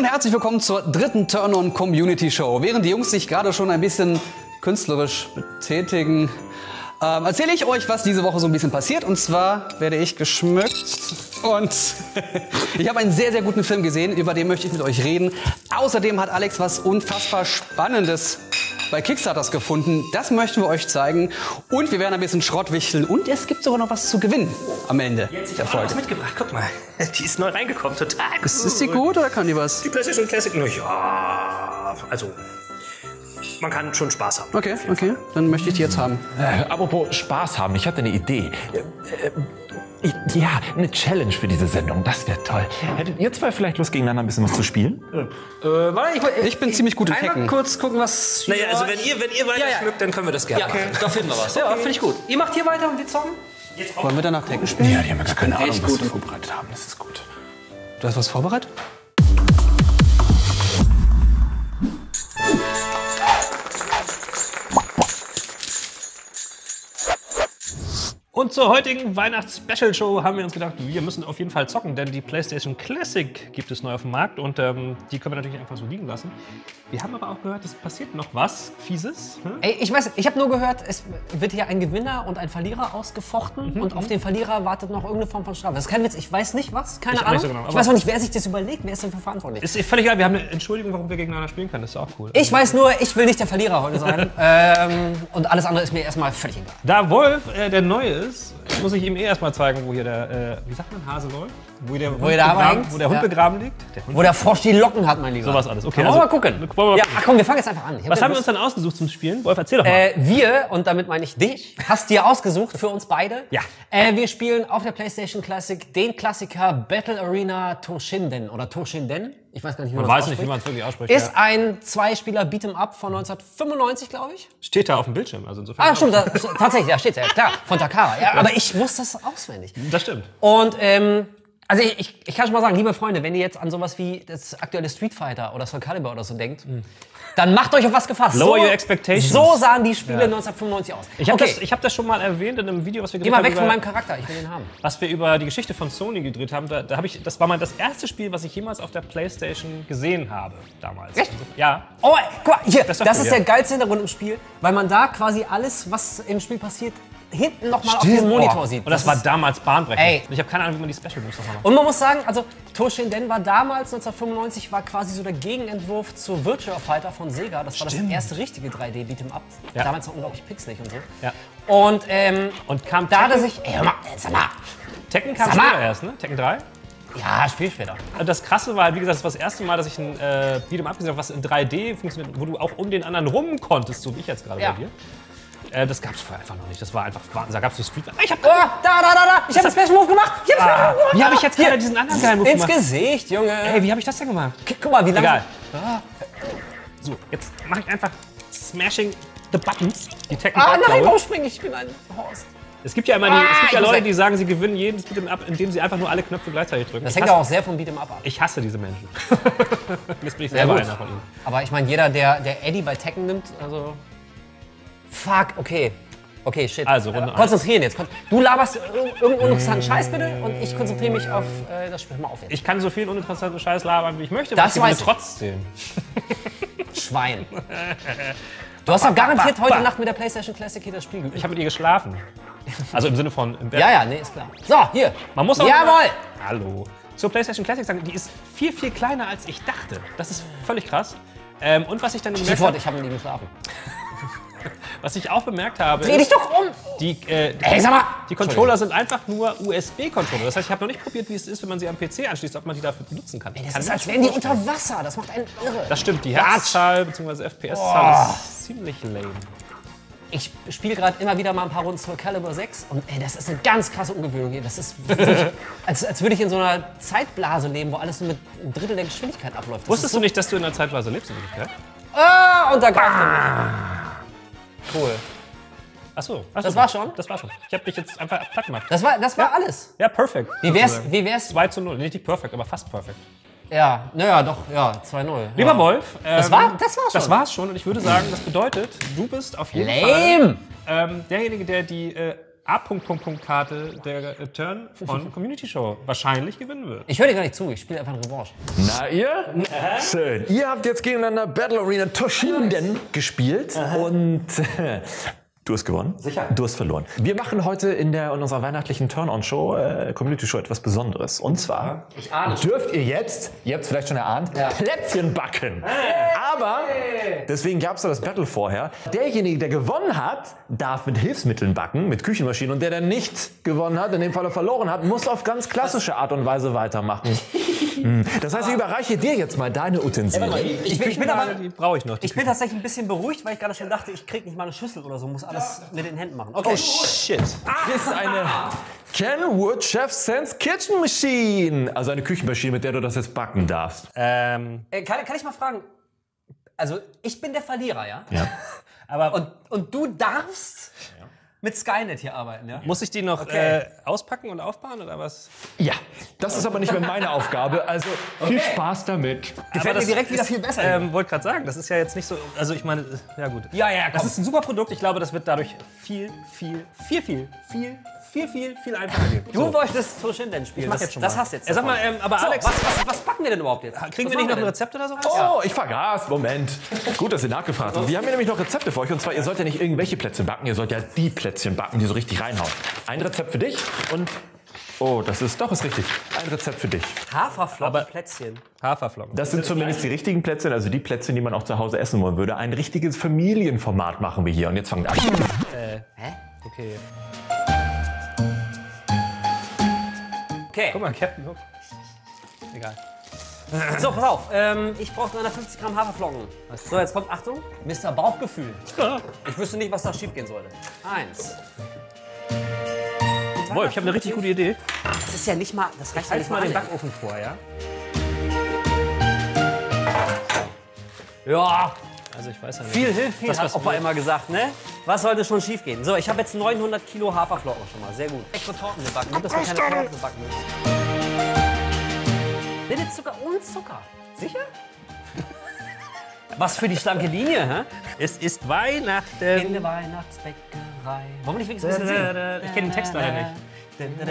und herzlich willkommen zur dritten Turn-On Community Show. Während die Jungs sich gerade schon ein bisschen künstlerisch betätigen, ähm, erzähle ich euch, was diese Woche so ein bisschen passiert. Und zwar werde ich geschmückt und ich habe einen sehr, sehr guten Film gesehen, über den möchte ich mit euch reden. Außerdem hat Alex was unfassbar Spannendes bei Kickstarters gefunden. Das möchten wir euch zeigen. Und wir werden ein bisschen Schrott wichteln. Und es gibt sogar noch was zu gewinnen am Ende Jetzt, ich der habe was Folge. mitgebracht. Guck mal, die ist neu reingekommen. Total cool. Ist, die gut oder kann die was? Die PlayStation Classic nur. Ja, also man kann schon Spaß haben. Okay, okay. Dann möchte ich die jetzt haben. Äh, apropos Spaß haben, ich hatte eine Idee. Äh, äh, ich- ja, eine Challenge für diese Sendung, das wäre toll. Hättet ihr zwei vielleicht Lust, gegeneinander ein bisschen was zu spielen? Äh, warte, ich, Ich bin ziemlich gut im Einmal Hacken. kurz gucken, was. Naja, also wenn ihr, wenn ihr weiter Ja, ja. schmückt, dann können wir das gerne Ja, machen. da finden wir was. Ja, finde ich gut. Ihr macht hier weiter und wir zocken? Wollen wir danach Hacken spielen? Ja, die haben ja gar keine Ahnung, was gut. wir vorbereitet haben. Das ist gut. Du hast was vorbereitet? Und zur heutigen Weihnachts-Special-Show haben wir uns gedacht, wir müssen auf jeden Fall zocken, denn die PlayStation Classic gibt es neu auf dem Markt und ähm, die können wir natürlich einfach so liegen lassen. Wir haben aber auch gehört, es passiert noch was Fieses. Hm? Ey, ich weiß, ich habe nur gehört, es wird hier ein Gewinner und ein Verlierer ausgefochten Mhm, und auf den Verlierer wartet noch irgendeine Form von Strafe. Das ist kein Witz, ich weiß nicht was, keine Ich Ahnung. so genau, ich weiß auch nicht, wer sich das überlegt, wer ist dafür verantwortlich. Ist völlig egal, wir haben eine Entschuldigung, warum wir gegeneinander spielen können, das ist auch cool. ich weiß nur, ich will nicht der Verlierer heute sein. ähm, und alles andere ist mir erstmal völlig egal. Da Wolf äh, der Neue ist, muss ich ihm eh erstmal zeigen, wo hier der, äh, wie sagt man, Hase läuft? Wo, der Hund er da begraben, wo der Hund Ja. begraben liegt. Der Hund Wo der Frosch die Locken hat, mein Lieber. Sowas alles. Okay, Wollen also- wir mal gucken. Wollen wir ja, ach komm, wir fangen jetzt einfach an. Hab Was haben wir uns dann ausgesucht zum Spielen? Wolf, erzähl doch mal. Äh, wir, und damit meine ich dich, hast dir ausgesucht für uns beide. Ja. Äh, wir spielen auf der PlayStation Classic den Klassiker Battle Arena Toshinden oder Toshinden. Ich weiß gar nicht, wie man, Man weiß nicht, wie man es wirklich ausspricht. Ist ja. ein Zweispieler Beat'em Up von 1995, glaube ich. Steht da auf dem Bildschirm, also insofern. Ah, stimmt, da, tatsächlich, da steht ja, klar, von Takara. Ja, aber ich wusste das auswendig. Das stimmt. Und ähm, also ich, ich, ich kann schon mal sagen, liebe Freunde, wenn ihr jetzt an sowas wie das aktuelle Street Fighter oder Soul Calibur oder so denkt, dann macht euch auf was gefasst. Lower so, your expectations. So sahen die Spiele 1995 aus. Ich habe okay, das, ich hab das schon mal erwähnt in einem Video, was wir geh gedreht mal haben weg von meinem Charakter, ich will den haben. was wir über die Geschichte von Sony gedreht haben, da, da hab ich, das war mal das erste Spiel, was ich jemals auf der Playstation gesehen habe damals. Echt? Ja. Oh, guck mal, hier, Das das, ist cool, der geilste Hintergrund im Spiel, weil man da quasi alles, was im Spiel passiert, hinten nochmal auf Stimmt. diesem Monitor sieht. Und das, war ist- damals bahnbrechend. Ey. Ich habe keine Ahnung, wie man die Special Moves nochmal macht. Und man muss sagen, also Toshinden war damals, 1995, war quasi so der Gegenentwurf zu Virtua Fighter von Sega. Das war das erste richtige 3D Beat'em Up. Ja. Damals noch unglaublich pixelig und so. Ja. Und ähm, Und kam da hat er Tekken, sich, ey, hör mal, sag mal, Tekken kam Sag mal. später erst, ne? Tekken 3. ja, spiel später. Und Das Krasse war, halt, wie gesagt, das war das erste Mal, dass ich ein äh, Beat'em Up gesehen habe, was in 3D funktioniert, wo du auch um den anderen rum konntest, so wie ich jetzt gerade Ja. bei dir. Äh, das gab es vorher einfach noch nicht. Das war einfach Wahnsinn. Da gab es so Street Ich hab, Oh, da, da, da, da, ich hab einen Special Move gemacht. Ich hab einen Special Move gemacht. wie habe ich jetzt gerade diesen anderen geilen Move Ins gemacht? Gesicht, Junge. Ey, wie habe ich das denn gemacht? Guck mal, wie lange. Egal. So, jetzt mache ich einfach Smashing the Buttons. Die Tekken Ah, nein, warum springe ich? Ich bin ein Horst. Es gibt ja immer die, es gibt Ah, ja muss Leute, die sagen, sie gewinnen jedes Beat'em Up, indem sie einfach nur alle Knöpfe gleichzeitig drücken. Das ich, hängt aber auch sehr vom Beat'em Up ab. ich hasse diese Menschen. Jetzt bin ich selber einer von ihnen. Aber ich meine, jeder, der, der Eddie bei Tekken nimmt, also. Fuck, okay. Okay, shit. Also, Runde Äh, konzentrieren jetzt. Du laberst ir- irgendeinen uninteressanten Scheiß bitte und ich konzentriere mich auf äh, das Spiel. Hör mal auf jetzt. Ich kann so viel uninteressanten Scheiß labern, wie ich möchte, Das aber ich trotzdem. Schwein. Du hast doch garantiert heute Nacht mit der PlayStation Classic hier das Spiel geübt. Ich habe mit ihr geschlafen. Also im Sinne von im Bett. Ja, ja, nee, ist klar. So, hier. Man muss auch Jawohl! Hallo. Zur PlayStation Classic sagen, die ist viel, viel kleiner als ich dachte. Das ist völlig krass. Ähm, und was ich dann gemerkt habe, ich habe nie geschlafen. was ich auch bemerkt habe, Dreh dich ist, doch um! die, äh, Ey, sag mal! die Controller sind einfach nur USB-Controller. Das heißt, ich habe noch nicht probiert, wie es ist, wenn man sie am PC anschließt, ob man die dafür benutzen kann. Das Kann ist, als wären die unter Wasser. Das macht einen irre. Das stimmt, die Herzzahl bzw. FPS-Zahl ist ziemlich lame. Ich spiele gerade immer wieder mal ein paar Runden Soul Calibur 6 und ey, das ist eine ganz krasse Umgewöhnung hier. Das ist als, als würde ich in so einer Zeitblase leben, wo alles nur mit einem Drittel der Geschwindigkeit abläuft. Das Wusstest ist du nicht, dass du in einer Zeitweise lebst in Wirklichkeit? Ah, und da greift er mich. Cool. Achso. Das war schon? Das war schon. Ich habe dich jetzt einfach platt gemacht. Das war, das war alles. Ja, perfekt. Wie wär's, sozusagen. wie wär's? 2 zu 0. Nee, nicht perfekt, aber fast perfekt. Ja, naja, doch, ja, 2-0. Lieber ja. Wolf. Das ähm, war- das war's Das schon. war's schon. Und ich würde sagen, das bedeutet, du bist auf jeden Lame! Fall ähm, derjenige, der die äh, A-Punkt-Punkt-Punkt-Karte der äh, Turn on Community Show wahrscheinlich gewinnen wird. Ich höre dir gar nicht zu, ich spiele einfach eine Revanche. Na ihr? Schön. Ihr habt jetzt gegeneinander Battle Arena Toshinden gespielt und äh, du hast gewonnen. Sicher. Du hast verloren. Wir machen heute in, der, in unserer weihnachtlichen Turn-On-Show, äh, Community-Show, etwas Besonderes. Und zwar Ich ahne. dürft ihr jetzt, ihr habt es vielleicht schon erahnt, Plätzchen backen. Aber, deswegen gab es da das Battle vorher, derjenige, der gewonnen hat, darf mit Hilfsmitteln backen, mit Küchenmaschinen. Und der, der nicht gewonnen hat, in dem Fall verloren hat, muss auf ganz klassische Art und Weise weitermachen. Hm. Das heißt, ich überreiche dir jetzt mal deine Utensilien. Ich bin, ich bin aber, die brauche ich noch. Die ich bin tatsächlich ein bisschen beruhigt, weil ich gerade schon dachte, ich krieg nicht mal eine Schüssel oder so, muss alles mit den Händen machen. Okay. Shit. Das ist eine Kenwood Chef Sense Kitchen Machine. Also eine Küchenmaschine, mit der du das jetzt backen darfst. Ähm, Äh, kann, kann ich mal fragen? Also, ich bin der Verlierer, ja? Ja. aber Und, und du darfst mit Skynet hier arbeiten, ja? muss ich die noch Okay. äh, auspacken und aufbauen oder was? Ja, das ist aber nicht mehr meine Aufgabe. Also viel Spaß damit. Gefällt mir direkt wieder viel besser. Ähm, wollte gerade sagen, das ist ja jetzt nicht so. Also ich meine, ja gut. Ja, ja, Das komm. ist ein super Produkt. Ich glaube, das wird dadurch viel, viel, viel, viel, viel, viel, viel, viel einfacher gehen. Du wolltest Toshinden spielen. mach das, jetzt schon das mal. hast du jetzt. Äh, sag mal, ähm, aber so, Alex- was, was, was packen wir denn überhaupt jetzt? Kriegen was wir nicht noch ein Rezept oder sowas? Oh, ich vergaß. Moment. Gut, dass ihr nachgefragt habt. Wir haben hier nämlich noch Rezepte für euch. Und zwar, ihr sollt ja nicht irgendwelche Plätzchen backen, ihr sollt ja die Plätzchen backen, die so richtig reinhauen. Ein Rezept für dich und... Oh, das ist doch ist richtig. Ein Rezept für dich. Haferflockenplätzchen. Haferflocken. Das sind zumindest die richtigen Plätzchen, also die Plätzchen, die man auch zu Hause essen wollen würde. Ein richtiges Familienformat machen wir hier. Und jetzt fangen wir an. Hä? Okay. Okay. Guck mal, Captain Hook. Egal. So, pass auf. Ähm, ich brauche 350 Gramm Haferflocken. So, jetzt kommt, Achtung, Mr. Bauchgefühl. Ich wüsste nicht, was da schief gehen sollte. Eins. Wolf, ich habe eine richtig gute Idee. Das ist ja nicht mal, das reicht ja Halt nicht mal mal den. Backofen vor, ja? Ja, Also ich weiß ja nicht. viel hilft viel, Das, hat Opa immer gesagt, ne? Was sollte schon schief gehen? So, ich habe jetzt 900 Kilo Haferflocken schon mal. Sehr gut. Leckere Torten gebacken. Gut, dass wir keine Torten gebacken müssen. Bitte Zucker ohne Zucker. Sicher? Was für die schlanke Linie, hä? Es ist Weihnachten. In der Weihnachtsbäckerei. Wollen wir nicht wenigstens ein bisschen singen? Ich kenne den Text leider nicht. Und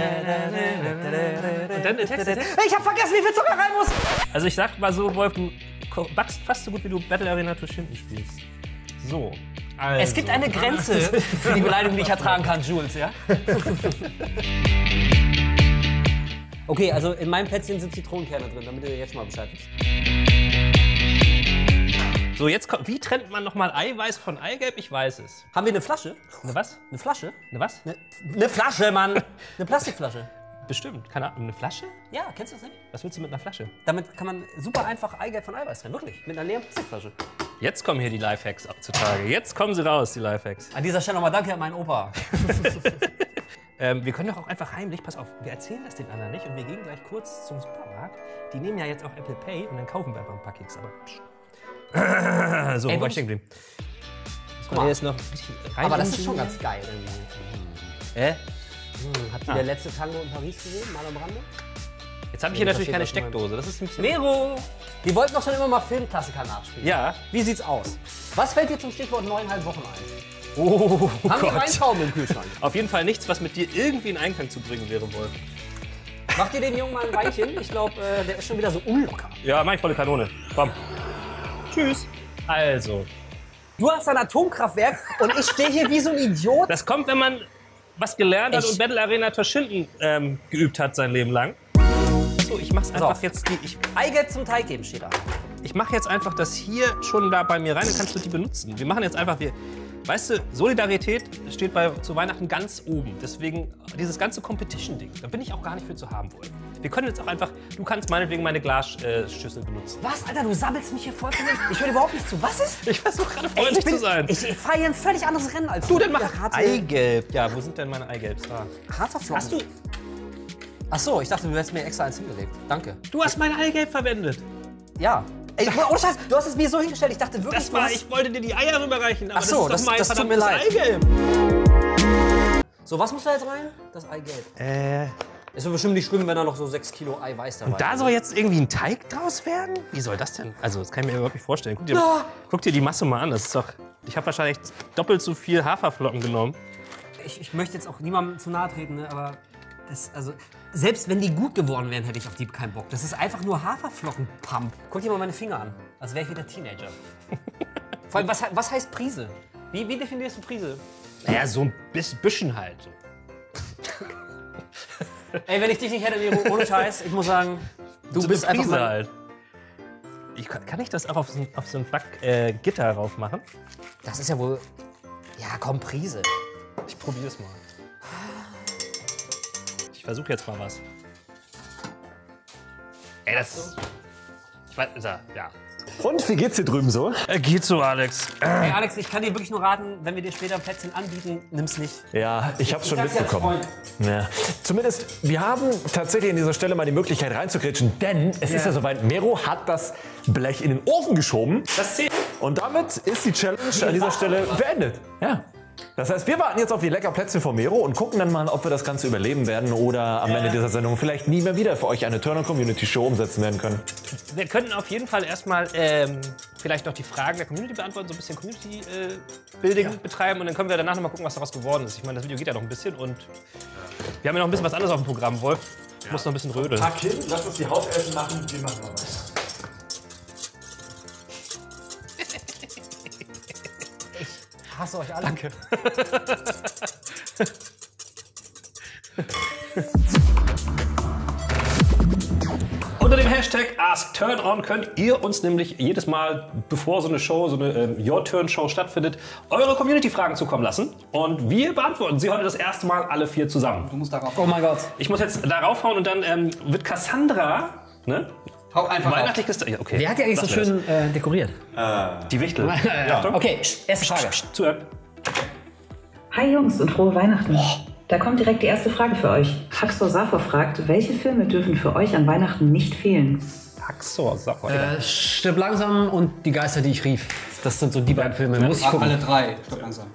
dann Text. Ich hab vergessen, wie viel Zucker rein muss. Also ich sag mal so, Wolf, du backst fast so gut, wie du Battle Arena Toshinden spielst. So. Also. Es gibt eine Grenze für die Beleidigung, die ich ertragen kann, Jules, ja? Okay, also in meinem Plätzchen sind Zitronenkerne drin, damit ihr jetzt mal Bescheid wisst. So, jetzt kommt. Wie trennt man nochmal Eiweiß von Eigelb? Ich weiß es. Haben wir eine Flasche? Eine was? Eine Flasche? Eine was? Eine, eine Flasche, Mann! Eine Plastikflasche. Bestimmt. Keine Ahnung. Eine Flasche? Ja, kennst du das nicht? Was willst du mit einer Flasche? Damit kann man super einfach Eigelb von Eiweiß trennen, wirklich. Mit einer leeren Plastikflasche. Jetzt kommen hier die Lifehacks zutage. Jetzt kommen sie raus, die Lifehacks. An dieser Stelle nochmal danke an meinen Opa. Ähm, wir können doch auch einfach heimlich, pass auf, wir erzählen das den anderen nicht und wir gehen gleich kurz zum Supermarkt. Die nehmen ja jetzt auch Apple Pay und dann kaufen wir einfach ein paar Keks. Aber psch. So, Ey, wo war ich stehen geblieben? Man mal. jetzt noch Aber das ist schon ganz geil irgendwie. Äh? Hm, habt ihr der letzte Tango in Paris gesehen? Mal am Rande? Jetzt habe ich hier Nee, natürlich keine Steckdose. Das ist ein bisschen. Nero! Die wollten doch schon immer mal Filmklassiker nachspielen. Ja. Wie sieht's aus? Was fällt dir zum Stichwort neuneinhalb Wochen ein? Oh, Haben wir Gott. Weintrauben im Kühlschrank? Auf jeden Fall nichts, was mit dir irgendwie in Einklang zu bringen wäre, Wolf. Macht ihr dem Jungen mal ein Weinchen? Ich glaube, äh, der ist schon wieder so unlocker. Ja, mach ich volle Kanone. Komm. Tschüss. Also, Du hast ein Atomkraftwerk und ich stehe hier wie so ein Idiot. das kommt, wenn man was gelernt hat Ich- und Battle Arena Toshinden ähm, geübt hat sein Leben lang. So, ich mach's einfach auf. jetzt. Die, ich Eigelb zum Teig geben steht da. ich mache jetzt einfach das hier schon da bei mir rein, dann kannst du die benutzen. Wir machen jetzt einfach, wir, weißt du, Solidarität steht bei, zu Weihnachten ganz oben. Deswegen dieses ganze Competition-Ding, da bin ich auch gar nicht für zu haben wollen. Wir können jetzt auch einfach, du kannst meinetwegen meine Glasschüssel benutzen. Was, Alter, du sabbelst mich hier voll von Ich höre überhaupt nicht zu. Was ist? Ich versuche gerade freundlich zu sein. Ich, ich fahre hier ein völlig anderes Rennen als du, dann mach harte Eigelb. Ja, wo sind denn meine Eigelbs? Da. Haferflocken. Hast du, Ach so, ich dachte, du hättest mir extra eins hingelegt. Danke. du hast mein Eigelb verwendet. Ja. Ey, ohne Scheiß, du hast es mir so hingestellt. Ich dachte wirklich, Das war, du hast- ich wollte dir die Eier rüberreichen, aber Ach so, das ist doch das- mein das tut mir verdammtes leid. Eigelb. So, was muss da jetzt rein? Das Eigelb. Äh, Ist doch bestimmt nicht schlimm, wenn da noch so 6 Kilo Eiweiß dabei da ist. soll jetzt irgendwie ein Teig draus werden? Wie soll das denn? Also, das kann ich mir überhaupt nicht vorstellen. Guck dir, Ja. guck dir die Masse mal an. Das ist doch. Ich habe wahrscheinlich doppelt so viel Haferflocken genommen. Ich, ich möchte jetzt auch niemandem zu nahe treten, ne? aber das, also, selbst wenn die gut geworden wären, hätte ich auf die keinen Bock. Das ist einfach nur Haferflockenpump. Guck dir mal meine Finger an, als wäre ich wieder Teenager. Vor allem, was, was heißt Prise? Wie, wie definierst du Prise? Naja, so ein bis- bisschen halt. Ey, wenn ich dich nicht hätte, Nero, ohne Scheiß, ich muss sagen, du so bist einfach mal, halt. Ich, kann kann ich das auch auf so ein, auf so ein Backgitter äh, rauf machen? Das ist ja wohl. Ja, komm, Prise. Ich probier's mal. Ich versuche jetzt mal was. Ey, das. Ich weiß, ja. Und wie geht's hier drüben so? Äh, geht so, Alex. Ey, Alex, ich kann dir wirklich nur raten, wenn wir dir später ein Plätzchen anbieten, nimm's nicht. Ja, ich hab's schon dir mitbekommen. Ja. Zumindest, wir haben tatsächlich an dieser Stelle mal die Möglichkeit reinzugrätschen, denn es ist ja soweit, Mero hat das Blech in den Ofen geschoben. Das zählt. Und damit ist die Challenge an dieser Stelle beendet. Ja. Das heißt, wir warten jetzt auf die lecker Plätzchen von Mero und gucken dann mal, ob wir das Ganze überleben werden oder am Ende dieser Sendung vielleicht nie mehr wieder für euch eine Turner Community Show umsetzen werden können. Wir könnten auf jeden Fall erstmal ähm, vielleicht noch die Fragen der Community beantworten, so ein bisschen Community-Building betreiben und dann können wir danach noch mal gucken, was daraus geworden ist. Ich meine, das Video geht ja noch ein bisschen und wir haben ja noch ein bisschen was anderes auf dem Programm, Wolf. Muss noch ein bisschen rödeln. Kind, lass uns die Hausessen machen, wir machen mal was. Hasse euch alle. Danke. Unter dem Hashtag AskTurnOn könnt ihr uns nämlich jedes Mal, bevor so eine Show, so eine ähm, Your Turn Show stattfindet, eure Community-Fragen zukommen lassen. Und wir beantworten sie heute das erste Mal alle vier zusammen. Du musst darauf. Oh mein Gott. Ich muss jetzt darauf hauen und dann ähm, wird Cassandra, ne? Hau einfach auf. Weihnachtlich gest- ja, okay. Wer hat die eigentlich so Lassen wir schön äh, dekoriert? das. Die Wichtel. Okay, erste Frage. Zuhören. Hi Jungs und frohe Weihnachten. Da kommt direkt die erste Frage für euch. Haxor Safor fragt, welche Filme dürfen für euch an Weihnachten nicht fehlen? Axor, sag mal. Äh, Stirb langsam und Die Geister, die ich rief. Das sind so die beiden Filme. Muss ich Alle gucken. drei. Stopp langsam.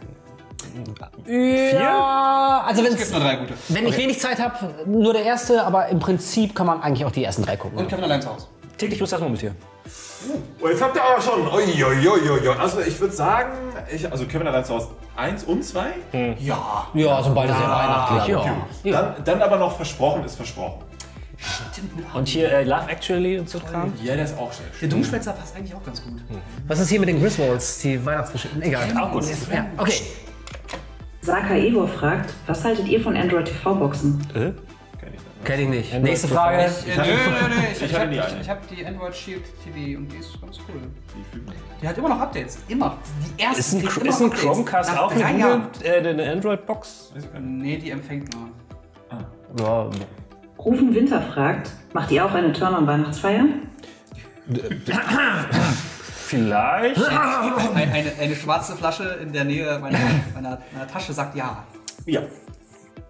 Ja, also Es gibt nur drei gute. wenn ich wenig Zeit habe, nur der erste, aber im Prinzip kann man eigentlich auch die ersten drei gucken. Und Kevin allein zu Hause. Täglich muss das mal mit dir. Oh, jetzt habt ihr aber schon. Ui, ui, ui, ui. Also ich würde sagen, ich, also Kevin allein zu Hause 1 und 2. Ja. Ja, sind beide sehr weihnachtlich. Ja. Dann, dann aber noch versprochen ist versprochen. Und hier äh, Love Actually und so Kram. Ja, der ist auch schlecht. Der Dummschwätzer passt eigentlich auch ganz gut. Was ist hier mit den Griswolds, die Weihnachtsgeschichten? Egal. Auch gut. Ja, okay. Saka Evo fragt, was haltet ihr von Android TV-Boxen? Kenn ich nicht. Nächste Frage. Äh, nö, nö, nö. Ich, ich, hatte hab, nie ich, eine. ich hab die Android Shield TV und die ist ganz cool. Die hat immer noch Updates. Immer. Die erste Ist ein, ist ein. Chromecast Nach auch eine, äh, eine Android-Box? Nee, die empfängt nur. Ja, Rufen Winter fragt, macht ihr auch eine Turn-on-Weihnachtsfeier? Vielleicht. Ein, eine, eine schwarze Flasche in der Nähe meiner, meiner, meiner Tasche sagt ja. Ja.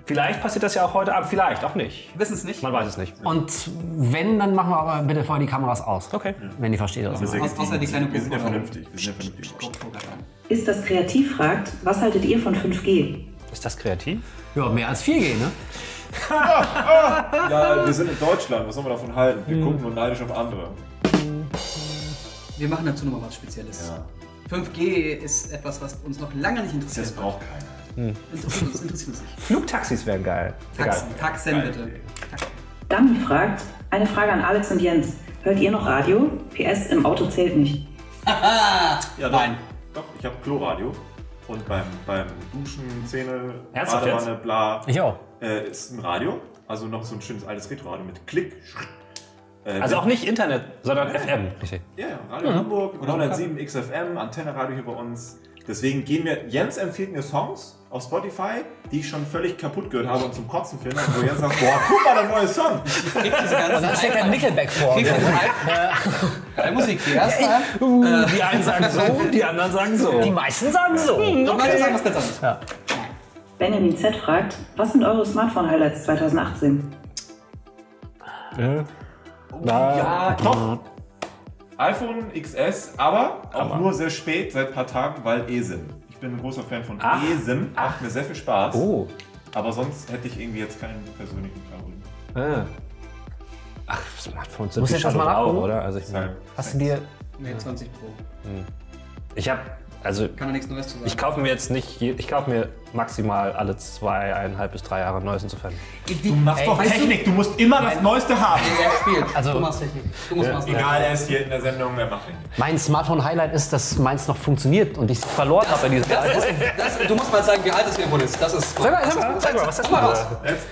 Vielleicht passiert das ja auch heute Abend. Vielleicht auch nicht. Wir wissen es nicht. Man weiß es nicht. Und wenn, dann machen wir aber bitte vorher die Kameras aus. Okay. Wenn die versteht. Also. Außer- außer die kleine wir sind ja vernünftig. Wir sind ja vernünftig. Ist das Kreativ fragt, was haltet ihr von 5G? Ist das kreativ? Ja, mehr als 4G, ne? Ja, wir sind in Deutschland. Was sollen wir davon halten? Wir Hm. gucken nur neidisch auf andere. Wir machen dazu nochmal was Spezielles. 5G ist etwas, was uns noch lange nicht interessiert. Das braucht keiner. Interessiert uns, interessiert uns nicht. Flugtaxis wären geil. Taxen, Taxen bitte. Dami fragt, eine Frage an Alex und Jens. Hört ihr noch Radio? PS, im Auto zählt nicht. Ja, doch. Nein. Doch, ich habe Kloradio. Und beim, beim Duschen, Zähne, Badewanne, bla, Ich auch. äh, ist ein Radio. Also noch so ein schönes altes Retro-Radio mit Klick. Äh, Also auch nicht Internet, sondern FM. Richtig. Ja, ja, Radio Hamburg, 107 XFM, Antenne Radio hier bei uns. Deswegen gehen wir, Jens empfiehlt mir Songs auf Spotify, die ich schon völlig kaputt gehört habe und zum Kotzen finde. Und wo Jens sagt, boah, guck mal, der neue Song. Und dann steckt ein Nickelback vor. Diese Geile Musik. Die erste an. Die einen sagen so, die anderen sagen so. Die meisten sagen so. Und manche sagen was ganz anderes. Benjamin Z fragt, was sind eure Smartphone-Highlights 2018? Ja, Doch. iPhone XS, aber auch nur sehr spät, seit ein paar Tagen, weil eSIM. Ich bin ein großer Fan von Ach. eSIM, macht mir sehr viel Spaß. Oh. Aber sonst hätte ich irgendwie jetzt keinen persönlichen Favoriten. Ah. Ach, Smartphones sind Muss wie ich das Schall mal nachgucken? oder? Also ich, Deshalb- Hast du dir. nee, 20 Pro. ich habe Also Kann da nichts Neues zu sagen. ich kaufe mir jetzt nicht, ich kaufe mir maximal alle zweieinhalb bis drei Jahre neues insofern. Du machst doch Technik, du musst immer das Neueste haben. Wer spielt? Also- du machst Technik. Du musst Master. Egal, er ist hier in der Sendung, wer macht ihn. Mein Smartphone-Highlight ist, dass meins noch funktioniert und ich es verloren habe bei diesem Das ist, das, du musst mal sagen, wie alt das Telefon ist. Das ist. Sag mal, sag mal, Sag mal, was ist das mal raus.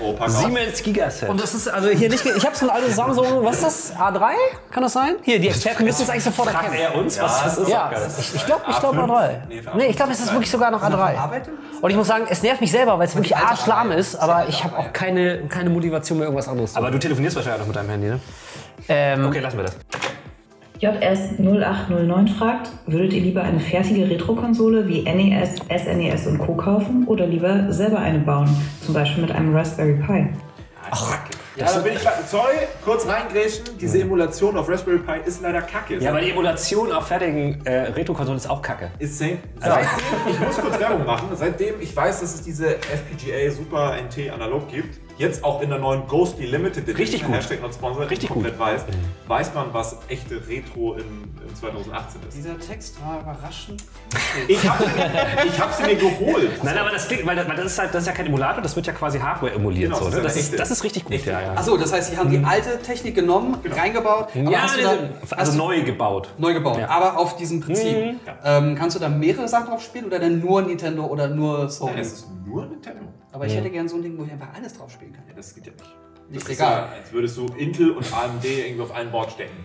Oh. Siemens Gigaset. Und das ist also hier nicht. Ich habe so ein altes Samsung, was ist das? A3? Kann das sein? Hier, die Experten müssen es eigentlich sofort erkennen. er uns, was das ist? Ja, ich, glaube, ich glaube A3. Nee, ich glaube, es ist wirklich sogar noch A3. Arbeitet? Und ich muss sagen, es nervt mich selber, weil es wirklich arschlahm ist, aber ich habe auch keine, keine Motivation mehr irgendwas anderes zu Aber du telefonierst wahrscheinlich auch noch mit deinem Handy, ne? Ähm, Okay, lassen wir das. JS0809 fragt, würdet ihr lieber eine fertige Retro-Konsole wie NES, SNES und Co. kaufen oder lieber selber eine bauen, zum Beispiel mit einem Raspberry Pi? Ja, da bin ich, sorry, kurz reingrätschen. Diese Emulation auf Raspberry Pi ist leider kacke. Ja, aber die Emulation auf fertigen äh, Retro-Konsolen ist auch kacke. Ist same. Seitdem, ich muss kurz Werbung machen, seitdem ich weiß, dass es diese FPGA Super NT Analog gibt, jetzt auch in der neuen Ghostly Limited Richtig gut. Hashtag not sponsored, Richtig komplett weiß, weiß man, was echte Retro in, in 2018 ist. Dieser Text war überraschend. Ich habe ich hab sie mir geholt. Nein, aber das klingt, weil das, weil das ist halt, das ist ja kein Emulator, das wird ja quasi Hardware emuliert. Genau, so, das ne? ist das, ist, das ist richtig gut, Echte. ja, ja. Achso, das heißt, sie haben die alte Technik genommen, reingebaut, aber ja, hast du die da, sind- hast also du neu gebaut. neu gebaut. Ja. Aber auf diesem Prinzip. Ähm, kannst du da mehrere Sachen drauf spielen oder dann nur Nintendo oder nur Sony? Es ist nur Nintendo. aber ich hätte gern so ein Ding, wo ich einfach alles drauf spielen kann. Ja, das geht ja nicht. Ist Das ist egal. ja, als würdest du Intel und AMD irgendwie auf ein Board stecken.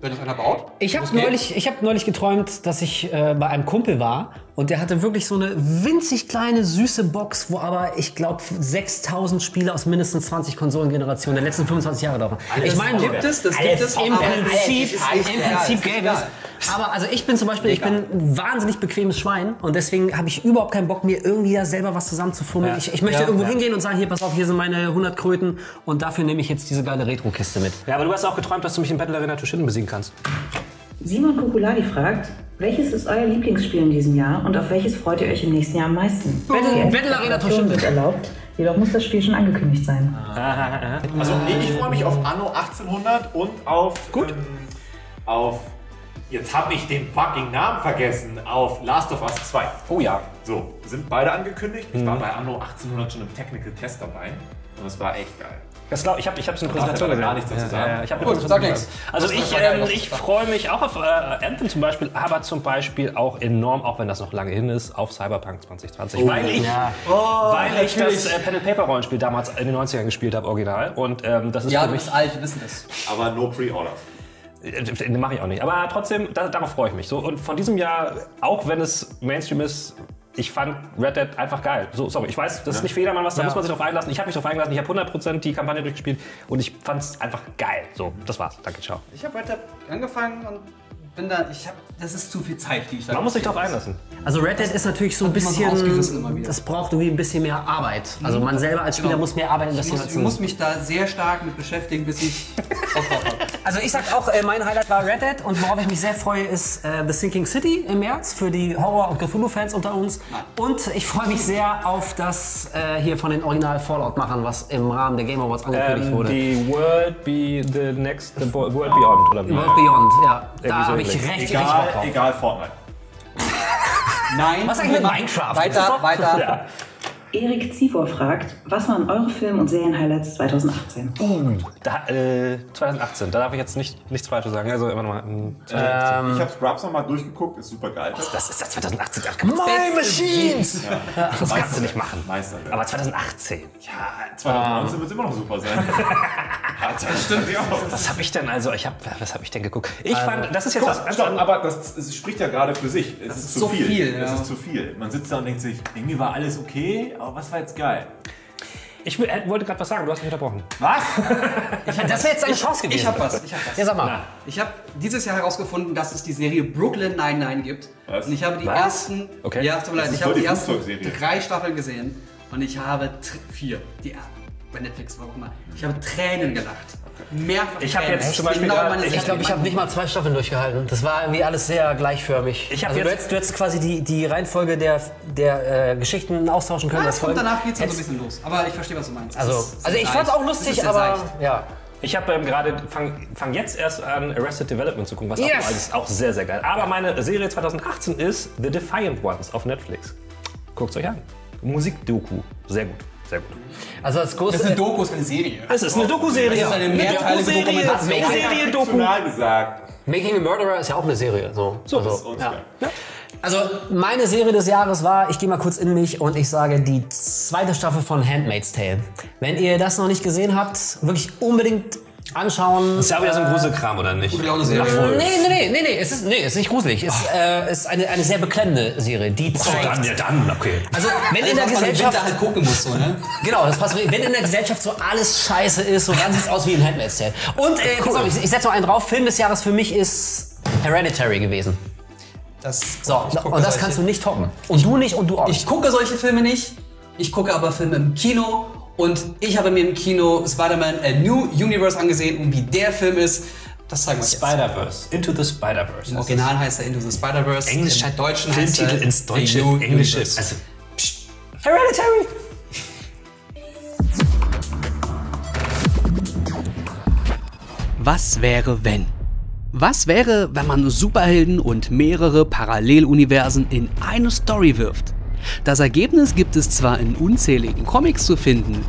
Wenn das einer baut. Ich habe neulich, ich hab neulich geträumt, dass ich äh, bei einem Kumpel war und der hatte wirklich so eine winzig kleine, süße Box, wo aber, ich glaube, 6000 Spiele aus mindestens 20 Konsolengenerationen der letzten 25 Jahre drauf waren. Ich meine, gibt es, das gibt es, Im aber Prinzip, im Prinzip gäbe es. Aber also ich bin zum Beispiel, ich bin ein wahnsinnig bequemes Schwein und deswegen habe ich überhaupt keinen Bock, mir irgendwie da selber was zusammenzufummeln. Ich, ich möchte irgendwo hingehen und sagen, hier, pass auf, hier sind meine 100 Kröten und dafür nehme ich jetzt diese geile Retro-Kiste mit. Ja, aber du hast auch geträumt, dass du mich in Battle Arena Tushinden besiegen kannst. Simon Kukulagi fragt, welches ist euer Lieblingsspiel in diesem Jahr und auf welches freut ihr euch im nächsten Jahr am meisten? Battle- Die ersten Battle Arena Toshinden. sind erlaubt, jedoch muss das Spiel schon angekündigt sein. Also ich, ich freue mich auf Anno 1800 und auf Gut. Ähm, auf jetzt habe ich den fucking Namen vergessen auf Last of Us 2. Oh ja. So, sind beide angekündigt. Ich war bei Anno 1800 schon im Technical Test dabei und es war echt geil. Das glaub, ich habe ich hab so eine Präsentation ja gar gesehen. nichts dazu sagen. Ja, ja, ich hab Gut, sag gesehen. nichts. Also ich, ähm, ich freue mich auch auf äh, Anthem zum Beispiel, aber zum Beispiel auch enorm, auch wenn das noch lange hin ist, auf Cyberpunk 2020. weil ich, weil ich das äh, Pen-and-Paper-Rollenspiel damals in den 90ern gespielt habe, original. Und ähm, das ist Ja, für du mich... bist alt, wir wissen das. Aber no Pre-Order. Äh, mache ich auch nicht. Aber trotzdem, da, darauf freue ich mich. So, und von diesem Jahr, auch wenn es Mainstream ist, ich fand Red Dead einfach geil. So, sorry, ich weiß, das ist nicht für jedermann was, da muss man sich drauf einlassen. Ich habe mich drauf eingelassen, ich habe 100% die Kampagne durchgespielt und ich fand es einfach geil. So, das war's. Danke, ciao. Ich habe heute angefangen und bin da. Ich habe. Das ist zu viel Zeit, die ich da. Man muss sich drauf einlassen. Also Red Dead ist natürlich so ein bisschen, wieder. das braucht irgendwie ein bisschen mehr Arbeit. Also man selber als Spieler Genau. muss mehr Arbeit Ich investieren muss, ich ein- muss mich da sehr stark mit beschäftigen, bis ich Bock drauf habe. Also ich sag auch, äh, mein Highlight war Red Dead und worauf ich mich sehr freue, ist äh, The Sinking City im März für die Horror- und Cthulhu-Fans unter uns. Und ich freue mich sehr auf das äh, hier von den Original Fallout-Machern, was im Rahmen der Game Awards angekündigt Ähm, wurde. die World be the next, the World Beyond, oder wie? World Beyond, ja. Da so habe ich ähnlich. richtig, richtig Bock Egal, drauf. egal Fortnite. Nein. Was eigentlich mit Minecraft? Weiter, weiter. Ja. Erik Zivor fragt, was waren eure Film- und Serien-Highlights 2018? Da, äh, 2018, da darf ich jetzt nicht, nichts Falsches sagen. Also immer nochmal. ähm, ich habe Scrubs nochmal durchgeguckt, ist super geil. Das ist das 2018. Ach, kann man- My Machines! Das kannst du nicht machen. Meisterwerk. Aber 2018. ja, 2019 wird es immer noch super sein. ja, das stimmt ja auch. Was habe ich denn also? Ich habe, was habe ich denn geguckt? Ich fand, das ist jetzt was. Stopp, aber das, es spricht ja gerade für sich. Es ist, zu so viel. viel, Es ja. ist zu viel. Man sitzt da und denkt sich, irgendwie war alles okay, aber was war jetzt geil? Ich will- äh, wollte gerade was sagen, du hast mich unterbrochen. Was? Das wäre jetzt eine Chance gewesen. Ich habe was. Ich habe was. Ja, sag mal. Ich habe dieses Jahr herausgefunden, dass es die Serie Brooklyn 99 gibt. Was? Und ich habe die Was? ersten, Okay. ja, tut mir leid, ist ich habe die ersten drei Staffeln gesehen und ich habe vier, die bei Netflix, warum auch immer. Ich habe Tränen gelacht. Mehrfach. Ich habe Tränen. jetzt zum Beispiel genau gerade- meine ich glaube, ich habe nicht mal zwei Staffeln durchgehalten. Das war irgendwie alles sehr gleichförmig. Ich also du, jetzt- hättest, du hättest quasi die, die Reihenfolge der, der äh, Geschichten austauschen können. Ja, das es kommt danach geht's dann so ein bisschen los. Aber ich verstehe, was du meinst. Also, Es also ich fand es auch. Es lustig, aber ja. Ich habe ähm, gerade, fang, fang jetzt erst an, Arrested Development zu gucken, was auch, Yes! ist auch sehr, sehr geil. Aber meine Serie 2018 ist The Defiant Ones auf Netflix. Guckt euch an. Musikdoku. Sehr gut. Sehr gut. Also das große. Das ist eine Doku, ist eine Serie. Es ist eine Doku-Serie. Das ist eine mehrteilige Doku-Serie. Dokumentation. Serie, Doku. Gesagt. Making a Murderer ist ja auch eine Serie. So. So, also, ja. ja. also meine Serie des Jahres war, ich gehe mal kurz in mich und ich sage die zweite Staffel von Handmaid's Tale. Wenn ihr das noch nicht gesehen habt, wirklich unbedingt anschauen. Ist ja wieder so ein Gruselkram, oder nicht? Gute Laune Serie. Nee, nee, nee, nee, nee, es ist, nee, es ist nicht gruselig. Es äh, ist eine, eine sehr beklemmende Serie, die Oh, zeigt. dann, ja, dann, okay. Also, wenn in der Gesellschaft. Halt gucken muss, so, ne? Genau, das passt. Wenn in der Gesellschaft so alles scheiße ist, so dann sieht's aus wie in Handmaid's Tale. Und äh, pass auf, ich, ich setze noch einen drauf. Film des Jahres für mich ist Hereditary gewesen. Das, So, und das solche- kannst du nicht toppen. Und du nicht und du auch. Ich gucke solche Filme nicht. Ich gucke aber Filme im Kino. Und ich habe mir im Kino Spider-Man A New Universe angesehen. Und wie der Film ist, das zeigen wir. Spider-Verse. Into the Spider-Verse. Im Original heißt er Into the Spider-Verse. Englischer Im Deutschen heißt Filmtitel er ins Deutsche, Englische. Universe. Also, Hereditary! Was wäre, wenn? Was wäre, wenn man Superhelden und mehrere Paralleluniversen in eine Story wirft? Das Ergebnis gibt es zwar in unzähligen Comics zu finden,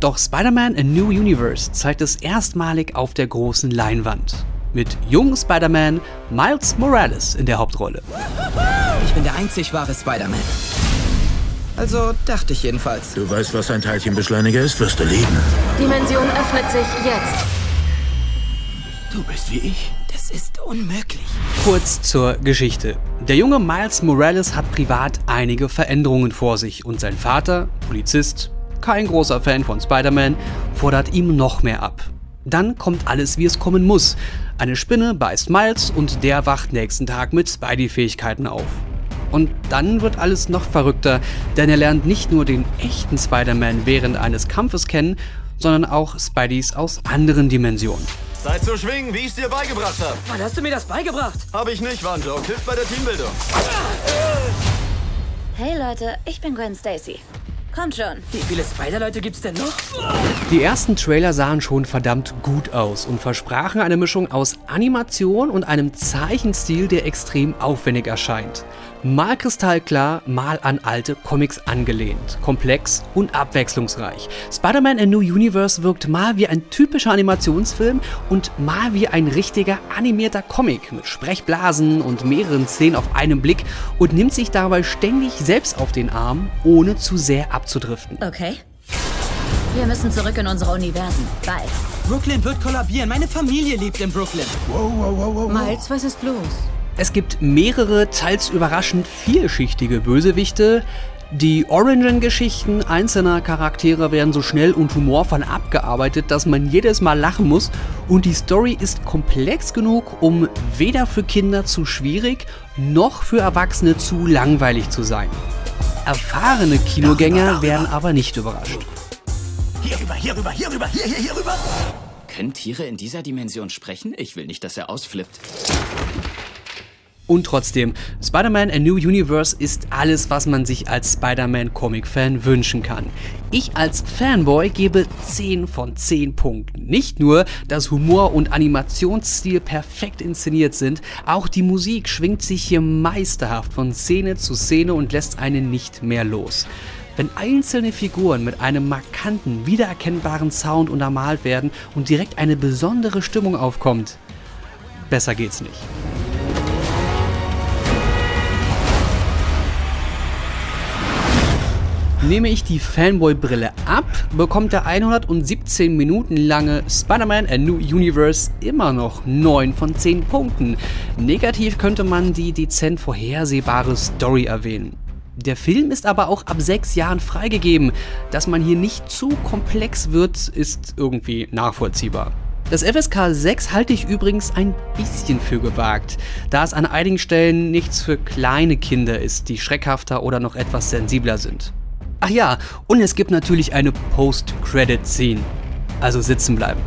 doch Spider-Man A New Universe zeigt es erstmalig auf der großen Leinwand. Mit jungen Spider-Man Miles Morales in der Hauptrolle. Ich bin der einzig wahre Spider-Man. Also dachte ich jedenfalls. Du weißt, was ein Teilchenbeschleuniger ist, wirst du lieben. Dimension öffnet sich jetzt. Du bist wie ich. Das ist unmöglich. Kurz zur Geschichte. Der junge Miles Morales hat privat einige Veränderungen vor sich und sein Vater, Polizist, kein großer Fan von Spider-Man, fordert ihm noch mehr ab. Dann kommt alles, wie es kommen muss. Eine Spinne beißt Miles und der wacht nächsten Tag mit Spidey-Fähigkeiten auf. Und dann wird alles noch verrückter, denn er lernt nicht nur den echten Spider-Man während eines Kampfes kennen, sondern auch Spideys aus anderen Dimensionen. Zeit zu schwingen, wie ich es dir beigebracht habe. Wann hast du mir das beigebracht? Habe ich nicht, war ein Joke. Hilft bei der Teambildung. Hey Leute, ich bin Gwen Stacy. Kommt schon. Wie viele Spider-Leute gibt's denn noch? Die ersten Trailer sahen schon verdammt gut aus und versprachen eine Mischung aus Animation und einem Zeichenstil, der extrem aufwendig erscheint. Mal kristallklar, mal an alte Comics angelehnt, komplex und abwechslungsreich. Spider-Man A New Universe wirkt mal wie ein typischer Animationsfilm und mal wie ein richtiger animierter Comic mit Sprechblasen und mehreren Szenen auf einen Blick und nimmt sich dabei ständig selbst auf den Arm, ohne zu sehr abzudriften. Okay. Wir müssen zurück in unsere Universen. Bald. Brooklyn wird kollabieren. Meine Familie lebt in Brooklyn. Miles, was ist los? Es gibt mehrere, teils überraschend vielschichtige Bösewichte. Die Origin-Geschichten einzelner Charaktere werden so schnell und humorvoll abgearbeitet, dass man jedes Mal lachen muss. Und die Story ist komplex genug, um weder für Kinder zu schwierig noch für Erwachsene zu langweilig zu sein. Erfahrene Kinogänger werden aber nicht überrascht. Hier rüber, hier rüber, hier rüber, hier, hier, hier rüber. Können Tiere in dieser Dimension sprechen? Ich will nicht, dass er ausflippt. Und trotzdem, Spider-Man A New Universe ist alles, was man sich als Spider-Man-Comic-Fan wünschen kann. Ich als Fanboy gebe 10 von 10 Punkten. Nicht nur, dass Humor und Animationsstil perfekt inszeniert sind, auch die Musik schwingt sich hier meisterhaft von Szene zu Szene und lässt einen nicht mehr los. Wenn einzelne Figuren mit einem markanten, wiedererkennbaren Sound untermalt werden und direkt eine besondere Stimmung aufkommt, besser geht's nicht. Nehme ich die Fanboy-Brille ab, bekommt der 117 Minuten lange Spider-Man A New Universe immer noch 9 von 10 Punkten. Negativ könnte man die dezent vorhersehbare Story erwähnen. Der Film ist aber auch ab 6 Jahren freigegeben. Dass man hier nicht zu komplex wird, ist irgendwie nachvollziehbar. Das FSK 6 halte ich übrigens ein bisschen für gewagt, da es an einigen Stellen nichts für kleine Kinder ist, die schreckhafter oder noch etwas sensibler sind. Ach ja, und es gibt natürlich eine Post-Credit-Scene. Also sitzen bleiben.